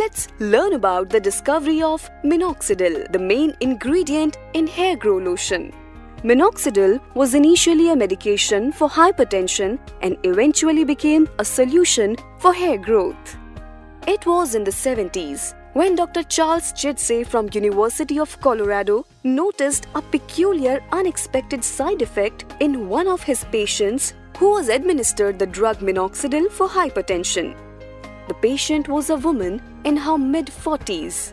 let's learn about the discovery of minoxidil, the main ingredient in hair grow lotion. Minoxidil was initially a medication for hypertension and eventually became a solution for hair growth. It was in the 70s when Dr. Charles Chidsey from University of Colorado noticed a peculiar unexpected side effect in one of his patients who was administered the drug minoxidil for hypertension. The patient was a woman in her mid-40s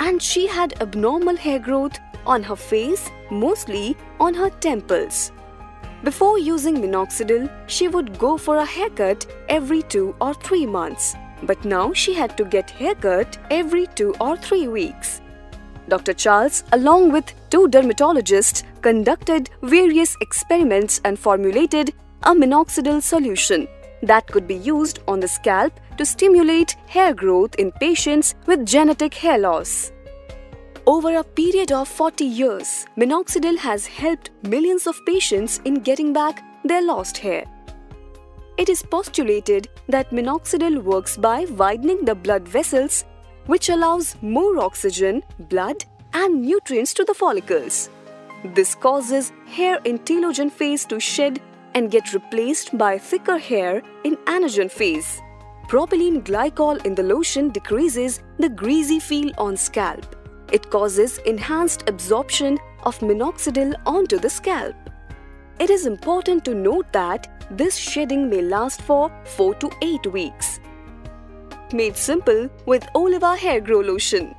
and she had abnormal hair growth on her face, mostly on her temples. Before using minoxidil, she would go for a haircut every two or three months but now she had to get haircut every two or three weeks. Dr. Charles, along with two dermatologists, conducted various experiments and formulated a minoxidil solution that could be used on the scalp to stimulate hair growth in patients with genetic hair loss. Over a period of 40 years, minoxidil has helped millions of patients in getting back their lost hair. It is postulated that minoxidil works by widening the blood vessels, which allows more oxygen, blood, and nutrients to the follicles. This causes hair in telogen phase to shed and get replaced by thicker hair in anagen phase. Propylene glycol in the lotion decreases the greasy feel on scalp. It causes enhanced absorption of minoxidil onto the scalp. It is important to note that this shedding may last for 4 to 8 weeks. Made simple with Oliva Hair Grow Lotion.